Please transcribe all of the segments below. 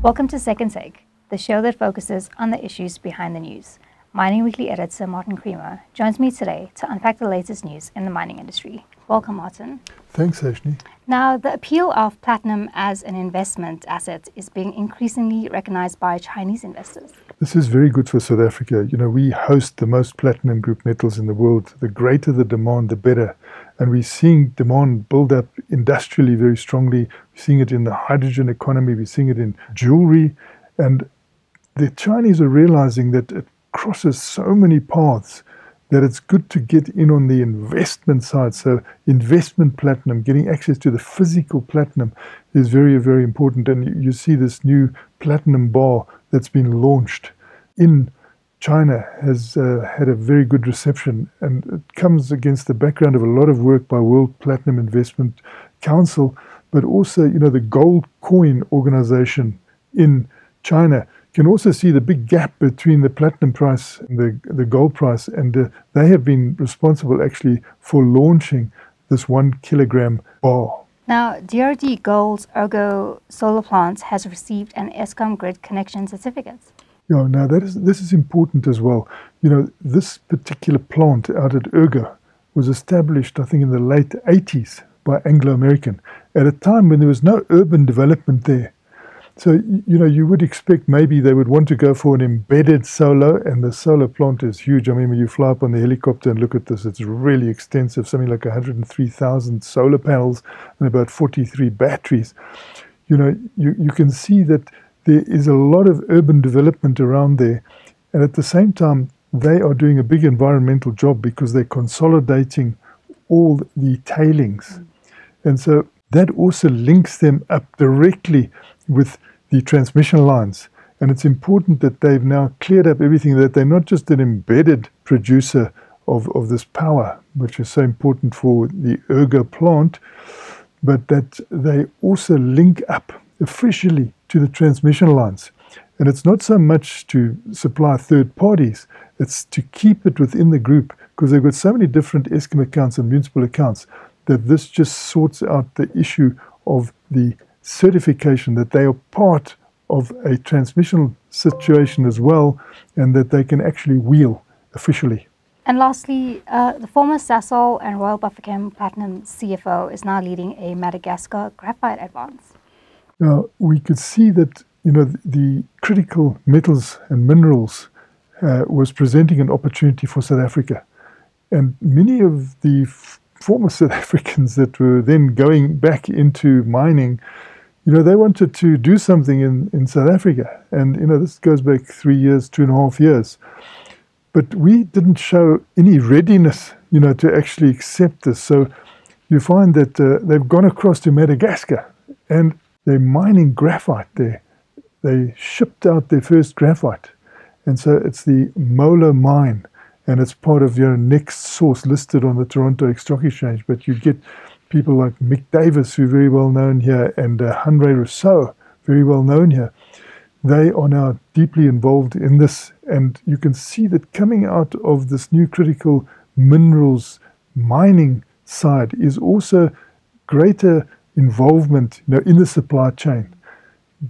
Welcome to Second Take, the show that focuses on the issues behind the news. Mining Weekly editor Martin Creamer joins me today to unpack the latest news in the mining industry. Welcome, Martin. Thanks, Ashley. Now, the appeal of platinum as an investment asset is being increasingly recognized by Chinese investors. This is very good for South Africa. You know, we host the most platinum group metals in the world. The greater the demand, the better. And we're seeing demand build up industrially very strongly. We're seeing it in the hydrogen economy, we're seeing it in jewelry. And the Chinese are realizing that it crosses so many paths that it's good to get in on the investment side. So, investment platinum, getting access to the physical platinum is very, very important. And you, you see this new platinum bar that's been launched in China has uh, had a very good reception, and it comes against the background of a lot of work by World Platinum Investment Council, but also, you know, the Gold Coin organization in China can also see the big gap between the platinum price and the, the gold price, and uh, they have been responsible actually for launching this one kilogram bar. Now, DRDGOLD's Ergo solar plant has received an Eskom grid connection certificate. Yeah, now that is this is important as well. You know, this particular plant out at Ergo was established, I think, in the late 80s by Anglo American at a time when there was no urban development there. So, you know, you would expect maybe they would want to go for an embedded solar, and the solar plant is huge. I mean, when you fly up on the helicopter and look at this, it's really extensive, something like 103,000 solar panels and about 43 batteries. You know, you, you can see that there is a lot of urban development around there. And at the same time, they are doing a big environmental job because they're consolidating all the tailings. And so that also links them up directly with the transmission lines. And it's important that they've now cleared up everything, that they're not just an embedded producer of, of this power, which is so important for the Ergo plant, but that they also link up officially to the transmission lines. And it's not so much to supply third parties, it's to keep it within the group because they've got so many different Eskom accounts and municipal accounts that this just sorts out the issue of the certification that they are part of a transmission situation as well and that they can actually wheel officially. And lastly, uh, the former Sasol and Royal Bafokeng Platinum CFO is now leading a Madagascar graphite advance. Now, we could see that you know the critical metals and minerals uh, was presenting an opportunity for South Africa, and many of the former South Africans that were then going back into mining, you know, they wanted to do something in, in South Africa, and you know this goes back three years, two and a half years, but we didn't show any readiness, you know, to actually accept this. So you find that uh, they've gone across to Madagascar, and they're mining graphite there. They shipped out their first graphite. And so it's the Molo mine, and it's part of your NextSource listed on the Toronto Stock Exchange. But you get people like Mick Davis, who are very well known here, and uh, Hanré Rossouw, very well known here. They are now deeply involved in this, and you can see that coming out of this new critical minerals mining side is also greater involvement you know, in the supply chain,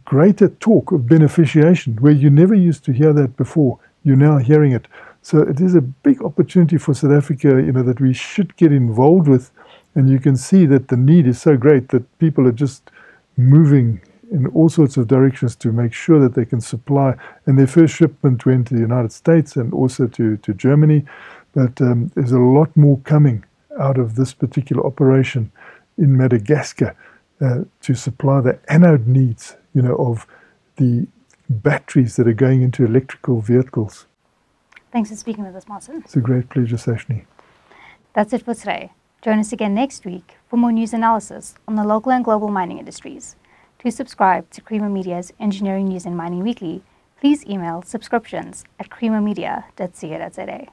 greater talk of beneficiation, where you never used to hear that before. You're now hearing it. So it is a big opportunity for South Africa, you know, that we should get involved with. And you can see that the need is so great that people are just moving in all sorts of directions to make sure that they can supply. And their first shipment went to the United States and also to, to Germany. But um, there's a lot more coming out of this particular operation in Madagascar uh, to supply the anode needs, you know, of the batteries that are going into electrical vehicles. Thanks for speaking with us, Martin. It's a great pleasure, Sashni. That's it for today. Join us again next week for more news analysis on the local and global mining industries. To subscribe to Creamer Media's Engineering News and Mining Weekly, please email subscriptions at creamermedia.co.za.